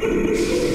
you